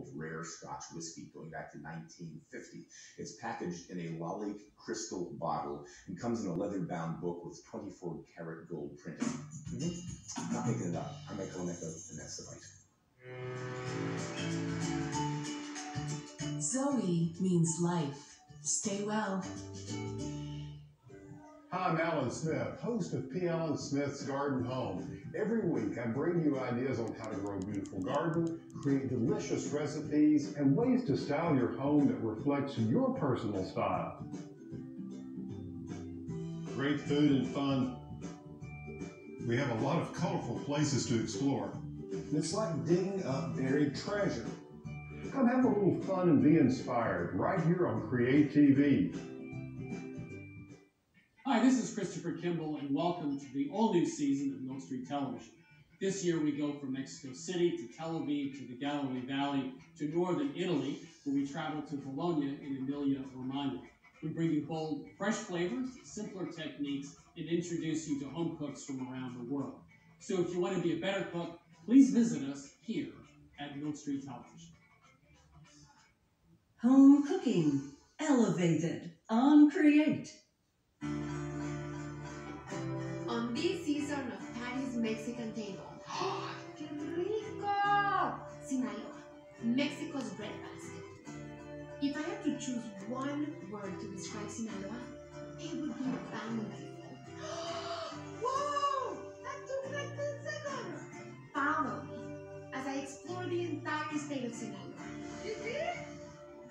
old rare Scotch whiskey going back to 1950. It's packaged in a Lalique crystal bottle and comes in a leather bound book with 24 karat gold printing. Mm-hmm. Not making it up. Michael Oneka, and that's the. Zoe means life. Stay well. I'm Allen Smith, host of P. Allen Smith's Garden Home. Every week, I bring you ideas on how to grow a beautiful garden, create delicious recipes, and ways to style your home that reflects your personal style. Great food and fun. We have a lot of colorful places to explore. It's like digging up buried treasure. Come have a little fun and be inspired right here on Create TV. Hi, this is Christopher Kimball, and welcome to the all new season of Milk Street Television. This year, we go from Mexico City to Tel Aviv to the Galilee Valley to northern Italy, where we travel to Bologna in Emilia Romagna. We bring you bold, fresh flavors, simpler techniques, and introduce you to home cooks from around the world. So, if you want to be a better cook, please visit us here at Milk Street Television. Home cooking elevated on Create. This season of Patty's Mexican Table, ¡Qué rico! Sinaloa, Mexico's breadbasket. If I had to choose one word to describe Sinaloa, it would be bountiful. Whoa! That took like 10 seconds! Follow me as I explore the entire state of Sinaloa. You see?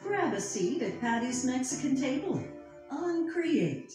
Grab a seat at Patty's Mexican Table on Create.